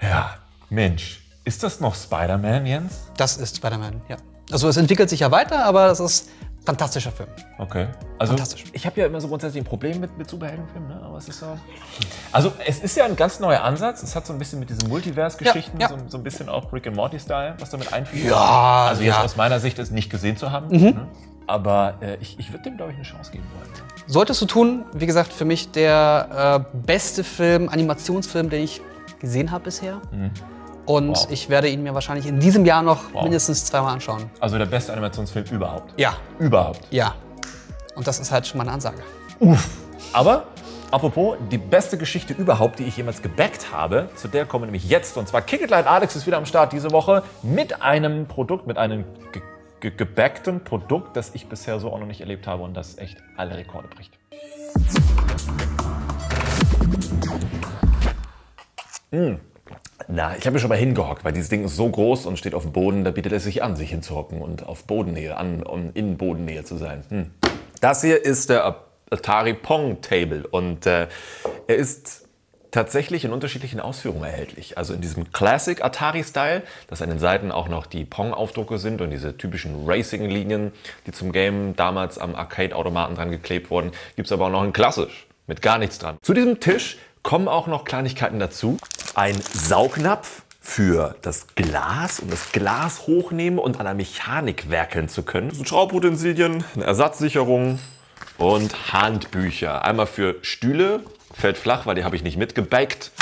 Ja, Mensch. Ist das noch Spider-Man, Jens? Das ist Spider-Man, ja. Also es entwickelt sich ja weiter, aber das ist Fantastischer Film. Okay. Also Fantastisch. ich habe ja immer so grundsätzlich ein Problem mit, mit Superheldenfilmen, ne? aber es ist so. Also es ist ja ein ganz neuer Ansatz. Es hat so ein bisschen mit diesen Multiverse-Geschichten, Ja, ja. So, so ein bisschen auch Rick and Morty-Style, was damit einfließt. Ja, Also jetzt ja. aus meiner Sicht ist nicht gesehen zu haben. Mhm. Ne? Aber äh, ich, ich würde dem, glaube ich, eine Chance geben wollen. Solltest du tun. Wie gesagt, für mich der äh, beste Film, Animationsfilm, den ich gesehen habe bisher. Und Wow. ich werde ihn mir wahrscheinlich in diesem Jahr noch Wow. mindestens zweimal anschauen. Also der beste Animationsfilm überhaupt. Ja, Überhaupt. ja. Und das ist halt schon mal eine Ansage. Aber apropos, die beste Geschichte überhaupt, die ich jemals gebackt habe, zu der kommen nämlich jetzt. Und zwar Kick It Light Alex ist wieder am Start diese Woche mit einem Produkt, mit einem ge ge gebackten Produkt, das ich bisher so auch noch nicht erlebt habe und das echt alle Rekorde bricht. Mm. Na, ich habe mich schon mal hingehockt, weil dieses Ding ist so groß und steht auf dem Boden, da bietet es sich an, sich hinzuhocken und auf Bodennähe, an, um in Bodennähe zu sein. Hm. Das hier ist der Atari Pong Table und äh, er ist tatsächlich in unterschiedlichen Ausführungen erhältlich. Also in diesem Classic Atari-Style, dass an den Seiten auch noch die Pong-Aufdrucke sind und diese typischen Racing-Linien, die zum Game damals am Arcade-Automaten dran geklebt wurden, gibt es aber auch noch ein klassisch mit gar nichts dran. Zu diesem Tisch kommen auch noch Kleinigkeiten dazu. Ein Saugnapf für das Glas, um das Glas hochnehmen und an der Mechanik werkeln zu können. Das sind Schraubutensilien, eine Ersatzsicherung und Handbücher. Einmal für Stühle, fällt flach, weil die habe ich nicht mitgebackt.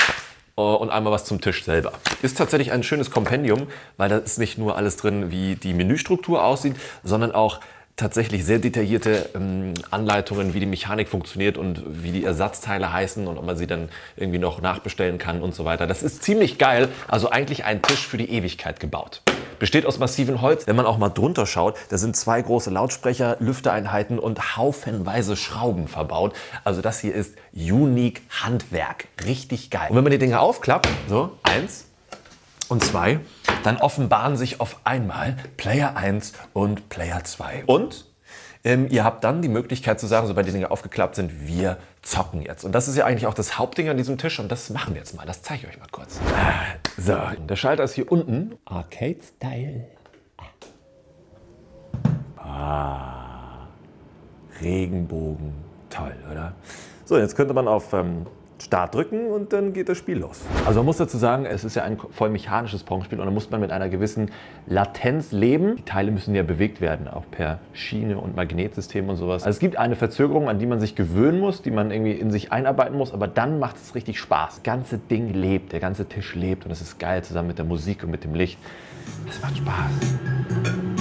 Äh, Und einmal was zum Tisch selber. Ist tatsächlich ein schönes Kompendium, weil da ist nicht nur alles drin, wie die Menüstruktur aussieht, sondern auch tatsächlich sehr detaillierte ähm, Anleitungen, wie die Mechanik funktioniert und wie die Ersatzteile heißen und ob man sie dann irgendwie noch nachbestellen kann und so weiter. Das ist ziemlich geil. Also eigentlich ein Tisch für die Ewigkeit gebaut. Besteht aus massivem Holz. Wenn man auch mal drunter schaut, da sind zwei große Lautsprecher, Lüftereinheiten und haufenweise Schrauben verbaut. Also das hier ist Unique Handwerk. Richtig geil. Und wenn man die Dinger aufklappt, so eins, und 2, dann offenbaren sich auf einmal Player 1 und Player 2. Und ähm, ihr habt dann die Möglichkeit zu sagen, sobald die Dinge aufgeklappt sind, wir zocken jetzt. Und das ist ja eigentlich auch das Hauptding an diesem Tisch und das machen wir jetzt mal. Das zeige ich euch mal kurz. Ah, So, der Schalter ist hier unten. Arcade-Style. Ah, Regenbogen. Toll, oder? So, jetzt könnte man auf ähm, Start drücken und dann geht das Spiel los. Also man muss dazu sagen, es ist ja ein voll mechanisches Pong-Spiel und da muss man mit einer gewissen Latenz leben. Die Teile müssen ja bewegt werden, auch per Schiene und Magnetsystem und sowas. Also es gibt eine Verzögerung, an die man sich gewöhnen muss, die man irgendwie in sich einarbeiten muss, aber dann macht es richtig Spaß. Das ganze Ding lebt, der ganze Tisch lebt und es ist geil zusammen mit der Musik und mit dem Licht. Das macht Spaß.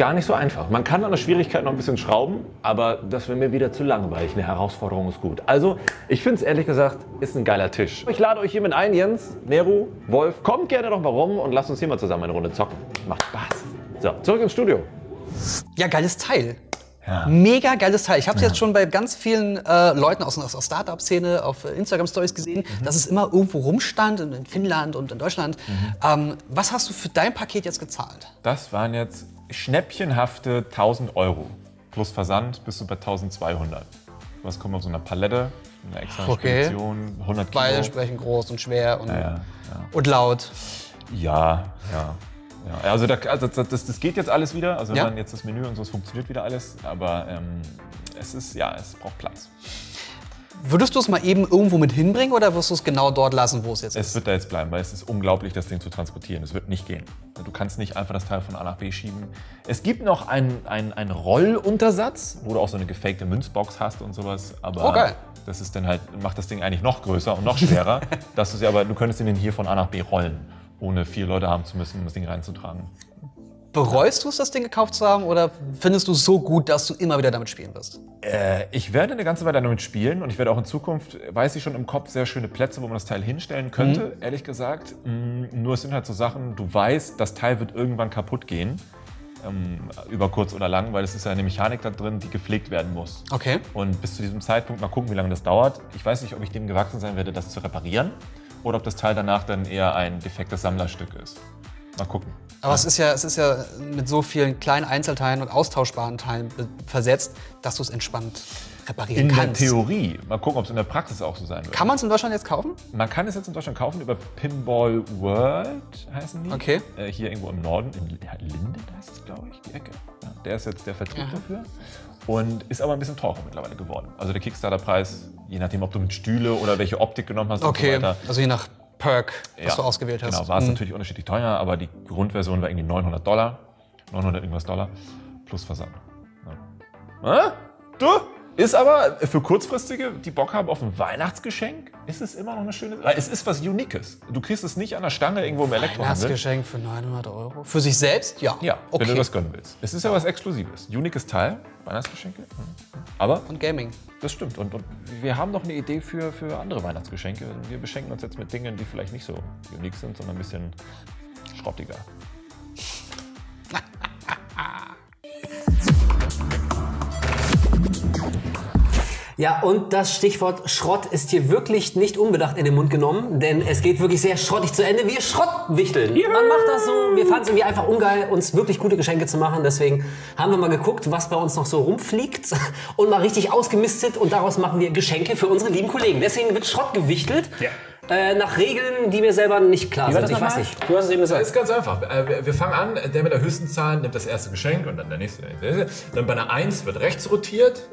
Gar nicht so einfach. Man kann an der Schwierigkeit noch ein bisschen schrauben, aber das wäre mir wieder zu langweilig. Eine Herausforderung ist gut. Also, ich finde es ehrlich gesagt, ist ein geiler Tisch. Ich lade euch hiermit ein, Jens, Neru, Wolf. Kommt gerne doch mal rum und lasst uns hier mal zusammen eine Runde zocken. Macht Spaß. So, zurück ins Studio. Ja, geiles Teil. Mega geiles Teil. Ich habe es jetzt schon bei ganz vielen äh, Leuten aus, aus der Startup-Szene auf Instagram-Stories gesehen, dass es immer irgendwo rumstand, in, in Finnland und in Deutschland. Ähm, was hast du für dein Paket jetzt gezahlt? Das waren jetzt schnäppchenhafte 1000 Euro. Plus Versand bist du bei 1200. Was kommt auf so einer Palette, eine extra Okay. Spedition, 100 Kilo. Beide entsprechend groß und schwer und, Ja, ja, und laut. ja, ja. ja. Also, da, also das, das, geht jetzt alles wieder. Also Ja. wenn man jetzt das Menü und so, es funktioniert wieder alles. Aber ähm, es ist, ja, es braucht Platz. Würdest du es mal eben irgendwo mit hinbringen oder wirst du es genau dort lassen, wo es jetzt Es ist? wird da jetzt bleiben, weil es ist unglaublich, das Ding zu transportieren. Es wird nicht gehen. Du kannst nicht einfach das Teil von A nach B schieben. Es gibt noch einen, einen, einen Rolluntersatz, wo du auch so eine gefakte Münzbox hast und sowas. Aber Oh, geil. das ist dann halt, macht das Ding eigentlich noch größer und noch schwerer. das ist ja aber, du könntest ihn hier von A nach B rollen, ohne vier Leute haben zu müssen, um das Ding reinzutragen. Bereust du es, das Ding gekauft zu haben oder findest du es so gut, dass du immer wieder damit spielen wirst? Äh, ich werde eine ganze Weile damit spielen und ich werde auch in Zukunft, weiß ich schon im Kopf, sehr schöne Plätze, wo man das Teil hinstellen könnte, ehrlich gesagt. Mm, Nur es sind halt so Sachen, du weißt, das Teil wird irgendwann kaputt gehen. Ähm, über kurz oder lang, weil es ist ja eine Mechanik da drin, die gepflegt werden muss. Okay. Und bis zu diesem Zeitpunkt mal gucken, wie lange das dauert. Ich weiß nicht, ob ich dem gewachsen sein werde, das zu reparieren oder ob das Teil danach dann eher ein defektes Sammlerstück ist. Mal gucken. Aber es ist, ja, es ist ja mit so vielen kleinen Einzelteilen und austauschbaren Teilen versetzt, dass du es entspannt reparieren In der kannst. Theorie. Mal gucken, ob es in der Praxis auch so sein wird. Kann man es in Deutschland jetzt kaufen? Man kann es jetzt in Deutschland kaufen über Pinball World, heißen die. Okay. Äh, hier irgendwo im Norden, in ja, Linden heißt es, glaube ich, die Ecke. Ja, der ist jetzt der Vertrieb Aha. dafür. Und ist aber ein bisschen teurer mittlerweile geworden. Also der Kickstarter-Preis, je nachdem, ob du mit Stühle oder welche Optik genommen hast Okay, und so weiter. also je nach Perk, was Ja, du ausgewählt hast. Genau, war es Mhm. natürlich unterschiedlich teuer, aber die Grundversion war irgendwie 900 Dollar. 900 irgendwas Dollar plus Versand. Ja. Hä? Du? Ist aber für kurzfristige, die Bock haben auf ein Weihnachtsgeschenk, ist es immer noch eine schöne. Weil es ist was Uniques. Du kriegst es nicht an der Stange irgendwo im Elektrohandel. Weihnachtsgeschenk für 900 Euro. Für sich selbst? Ja. Ja, okay. wenn du das gönnen willst. Es ist ja was Exklusives. Uniques Teil, Weihnachtsgeschenke. Mhm. Aber Und Gaming. das stimmt. Und, und wir haben noch eine Idee für, für andere Weihnachtsgeschenke. Wir beschenken uns jetzt mit Dingen, die vielleicht nicht so unique sind, sondern ein bisschen schrottiger. Ja, und das Stichwort Schrott ist hier wirklich nicht unbedacht in den Mund genommen, denn es geht wirklich sehr schrottig zu Ende. Wir Schrottwichteln. Man macht das so. Wir fanden es irgendwie einfach ungeil, uns wirklich gute Geschenke zu machen. Deswegen haben wir mal geguckt, was bei uns noch so rumfliegt und mal richtig ausgemistet. Und daraus machen wir Geschenke für unsere lieben Kollegen. Deswegen wird Schrott gewichtelt. Äh, nach Regeln, die mir selber nicht klar Wie war sind. das Ich weiß nicht. Du hast es eben Das gesagt. ist ganz einfach. Äh, wir- fangen an, der mit der höchsten Zahl nimmt das erste Geschenk und dann der nächste. Dann bei einer 1 wird rechts rotiert,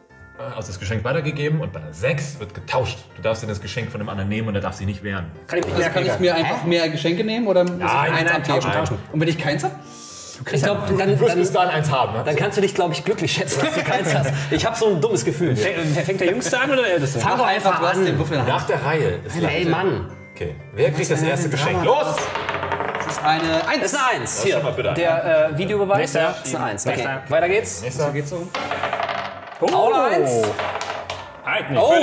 also das Geschenk weitergegeben und bei einer 6 wird getauscht. Du darfst dir das Geschenk von dem anderen nehmen und er darf sich nicht wehren. Kann ich Also kann ich mir einfach mehr Geschenke nehmen oder muss ich Nein, eins nein, tauschen, tauschen. Und wenn ich keins habe? Ich glaube, dann, Du wirst bis dann, dahin eins haben. Ne? dann kannst du dich, glaube ich, glücklich schätzen, dass du keins hast. Ich habe so ein dummes Gefühl. Fängt, fängt der Jüngste an oder der Älteste? Fang doch einfach hast den an. Würfel der. Nach der Reihe. Ist Ey, Mann. Okay, wer kriegt das erste Geschenk? Los! Das ist eine Eins. Das ist eine Eins. schau Hier, mal bitte. der äh, Videobeweis. Nächster. Ist eine Eins. Okay. Nächster. Weiter geht's. Nächster. Geht's so? Auch eine Eins. Halt nicht. Oh,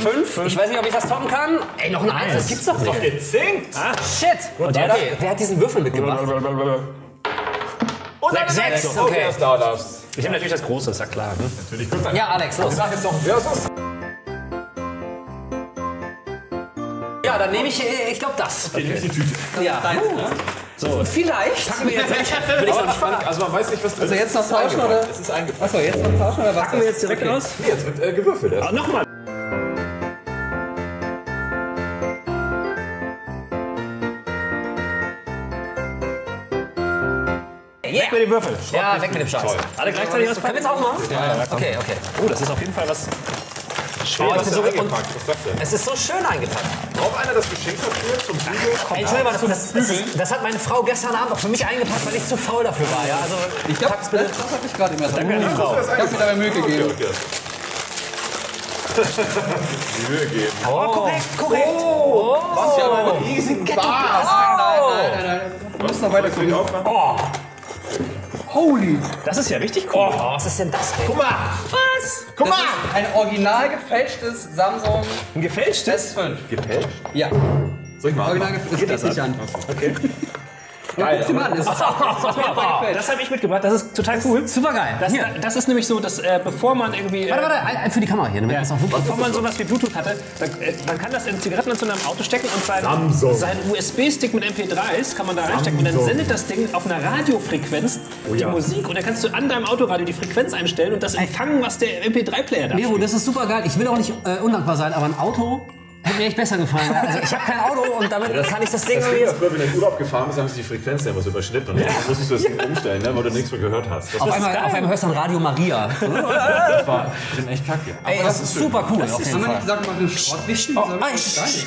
Fünf. fünf. Ich weiß nicht, ob ich das toppen kann. Ey, noch eine Eins. Das gibt's doch nicht. Gezinkt! Ah, shit. Und weiter? okay, wer hat diesen Würfel mitgebracht? Und Sechs, sechs, Sechs. okay. darfst. Ich habe natürlich das Große, ist ja klar. Ne? Natürlich, gut. Ja, Alex, los. Sag jetzt noch, wer ist das? Ja, dann nehme ich, äh, ich glaube, das. Die Tüte. Ja. So. Vielleicht. Packen wir jetzt nicht. Also man weiß nicht, was drin Also jetzt noch tauschen oder? Es ist eingepackt. Achso, jetzt noch tauschen oder was? Packen wir jetzt direkt Okay. aus? Nee, jetzt wird äh, gewürfelt. Ah, Nochmal. Yeah. Mit dem Würfel. Ja, weg mit dem Scheiß. Alle gleichzeitig was Können wir jetzt auch machen? Okay, okay. Oh, das ist auf jeden Fall was. Oh, Was ist bin so, eingepackt? Was sagt der? es ist so schön eingepackt. Braucht einer das Geschenkpapier zum Bügeln? Ey, Entschuldigung, das, das, das, das hat meine Frau gestern Abend auch für mich eingepackt, weil ich zu faul dafür war. Ja, also, Ich glaube, das, das habe ich gerade immer dran. Ich Frau. habe mir dabei Mühe gegeben. Okay. Mühe geben. oh, korrekt, korrekt. Oh, Was ja aber einen riesigen Spaß. Nein, nein, nein, nein. Du musst noch weiter gucken. Oh. Holy. Das ist ja richtig cool. was ist denn das? Ey? Guck mal! Was? Guck das mal! ist ein original gefälschtes Samsung Ein gefälschtes. S5. Gefälscht? Ja. Soll ich mal Original anmachen? gefälscht. Das geht nicht an. Okay. Ja, guck's dir mal an. Das ist das habe ich mitgebracht. Das ist total cool. Super geil. Das, das ist nämlich so, dass äh, bevor man irgendwie. Warte, warte, ein, ein für die Kamera hier, damit Ja, bevor man sowas wie Bluetooth hatte, dann, äh, man kann das in Zigarettenanzünder im Auto stecken und sein, Samsung. sein USB-Stick mit MP3s kann man da reinstecken und dann Samsung. sendet das Ding auf einer Radiofrequenz die ja. Musik und dann kannst du an deinem Autoradio die Frequenz einstellen und das empfangen, was der MP3-Player da spielt. das ist super geil. Ich will auch nicht äh, undankbar sein, aber ein Auto hätte mir echt besser gefallen. Also ich habe kein Auto und damit kann ich das Ding Das irgendwie jetzt früher, wenn du in den Urlaub gefahren bist, haben sie die Frequenz ja immer so überschnitten. Und jetzt musstest du das Ding umstellen, ne, weil du nichts mehr gehört hast. Das auf einmal, auf einmal hörst du dann Radio Maria. das war ich bin echt kacke. Ey, das ist super cool, auf Haben jeden wir nicht Fall. gesagt? Oh, Das hab ah, ich ich- gar nicht.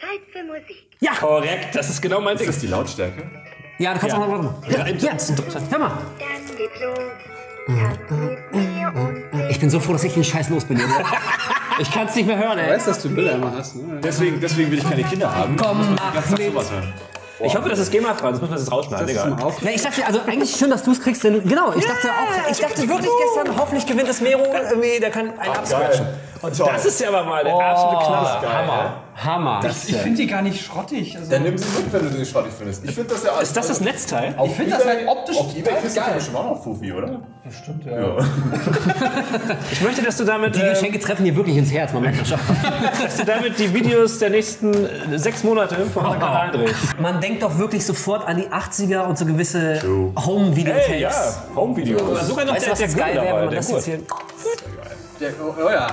Zeit für Musik. Ja, Korrekt, das ist genau mein Ist Ding. das die Lautstärke? ja, du kannst Ja. auch noch mal. Ja, Ja, hör mal. Dann geht's Ich bin so froh, dass ich den Scheiß los bin. Jetzt. Ich kann es nicht mehr hören, Du ey. weißt, dass du Bilder immer hast, ne? Deswegen, deswegen will ich keine Kinder haben. Komm, Die mach mit. sowas hören. Ich hoffe, das ist GEMA-frei, sonst müssen wir das rausschneiden. Das ist Egal. Na, ich dachte, also eigentlich schön, dass du es kriegst, denn genau, ich dachte auch, ich dachte wirklich gestern, hoffentlich gewinnt es Mero, irgendwie, der kann einen abscratchen. Und das ist ja aber mal der absolute Knaller. Hammer. Hammer. Das, ich finde die gar nicht schrottig. Also, Dann nimm sie mit, wenn du sie schrottig findest. Ich finde das ja Ist das das Netzteil? Ich finde das halt optisch Auf Ebay kriegst du geil. schon auch noch Fufi, oder? stimmt, Ich möchte, dass du damit, Die äh, Geschenke treffen hier wirklich ins Herz, man merkt das schon. dass du damit die Videos der nächsten äh, sechs Monate von unserem Kanal drehst. Man denkt doch wirklich sofort an die 80er und so gewisse Home-Videotapes. Hey, ja, Home-Video. Sogar noch Weißt du, der, was der geil wäre, wenn man das jetzt hier... Der, oh, oh ja.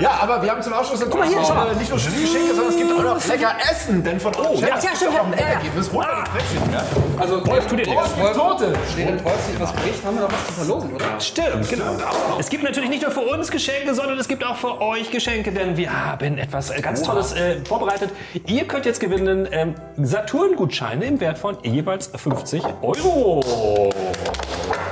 Ja, aber wir haben zum Abschluss natürlich hier, schau mal. nicht nur schöne Geschenke, sondern es gibt auch noch lecker Essen. Denn von oh, ja, ja, stimmt, auch ein ja, ja. Endergebnis. Mal die Plätzchen, ja? Also, Wolf, tu dir den. Wolf. Steht in Wolf sich was bricht, haben wir noch was zu verlosen, oder? Stimmt, genau. Es gibt natürlich nicht nur für uns Geschenke, sondern es gibt auch für euch Geschenke, denn wir haben etwas äh, ganz Tolles äh, vorbereitet. Ihr könnt jetzt gewinnen ähm, Saturn-Gutscheine im Wert von jeweils 50 Euro.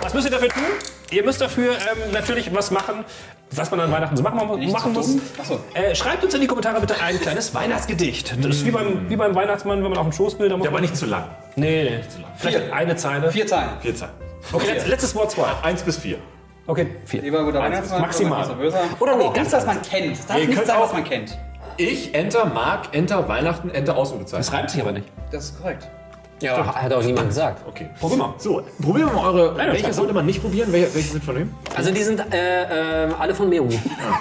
Was müsst ihr dafür tun? Ihr müsst dafür ähm, natürlich was machen, was man an Weihnachten so machen, machen muss. Achso. Äh, schreibt uns in die Kommentare bitte ein kleines Weihnachtsgedicht. Das ist wie beim, wie beim Weihnachtsmann, wenn man auf dem Schoß will. Da muss Ja, aber nicht zu lang. Nee, vielleicht eine Zeile. Vier Zeilen. Vier Zeilen. Okay, letz- letztes Wort zwei. Eins bis vier. Okay, vier. Lieber guter Weihnachtsmann. maximal. oder böser. Oder nee, auch nichts, was man kennt. Es darf Ihr nichts könnt sein, auch- was man kennt. Ich, Enter, Mark, Enter, Weihnachten, Enter, Ausrufezeichen. Das reimt sich aber nicht. Das ist korrekt. Ja, aber hat auch niemand gesagt. Okay. Probier mal. So, probieren wir mal eure. Nein, welche sollte man nicht probieren? Welche, welche sind von wem? Also die sind äh, äh, alle von Meru.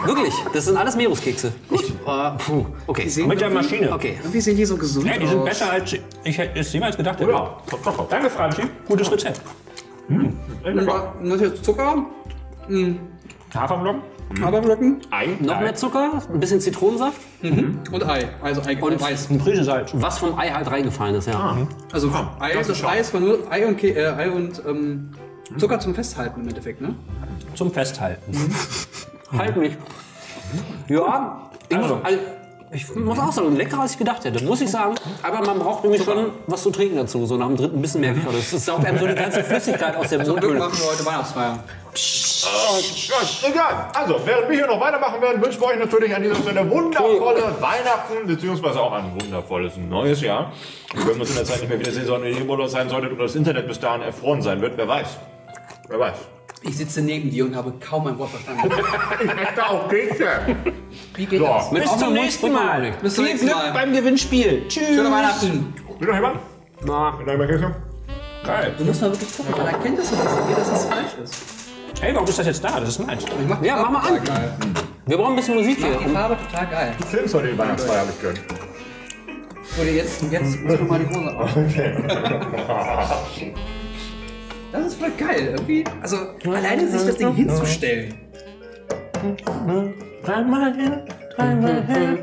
Wirklich, das sind alles Merus-Kekse. Gut. Äh, puh, okay. Mit der Maschine. Okay. Irgendwie sehen die so gesund Ja, die sind aus. besser als ich hätte es jemals gedacht. hätte. Ja. Danke, Franchi. Gutes Rezept. Und was jetzt Zucker, Haferflocken. Haferflocken Ei. Noch mehr Zucker, ein bisschen Zitronensaft und Ei. Also Ei und Weiß. Eine Prise Salz. was vom Ei halt reingefallen ist, ja. Also Ei, das Ei ist von nur Ei und, Ke äh, Ei und ähm, Zucker zum Festhalten im Endeffekt, ne? Zum Festhalten. Halt mich. Ja, ich, Also. muss, also, ich muss auch sagen, leckerer als ich gedacht hätte, muss ich sagen. Aber man braucht nämlich schon was zu trinken dazu. So nach dem dritten Bissen merke ich schon, das saugt einem so die ganze Flüssigkeit aus der Zum Glück Mundhöhle. machen wir heute Weihnachtsfeier. Ja, egal. Also, während wir hier noch weitermachen werden, wünschen wir euch natürlich an dieser Stelle wundervolle Weihnachten, beziehungsweise auch ein wundervolles neues Jahr. Wir werden uns in der Zeit nicht mehr wiedersehen, sondern ihr im Urlaub sein solltet und das Internet bis dahin erfroren sein wird. Wer weiß. Wer weiß. Ich sitze neben dir und habe kaum ein Wort verstanden. Ich möchte auch Kekse. Wie geht So. das? Mit Bis zum nächsten Mal. Bis zum Viel nächsten Glück Mal. beim Gewinnspiel. Tschüss. Schöne Weihnachten. Will noch jemand? Na, noch jemand Kekse? Geil. Du musst mal wirklich gucken, man erkennt das so dass das falsch ist. Hey, warum ist das jetzt da? Das ist meins. Mach Ja, mach mal an. Geil. wir brauchen ein bisschen Musik Ich mach die hier. Farbe total geil. Du filmst heute die Weihnachtsfeier, habe ich gehört. So, jetzt, jetzt muss man mal die Hose auf. Das ist voll geil. Irgendwie, also alleine sich das Ding hinzustellen. Dreimal hin, dreimal hin.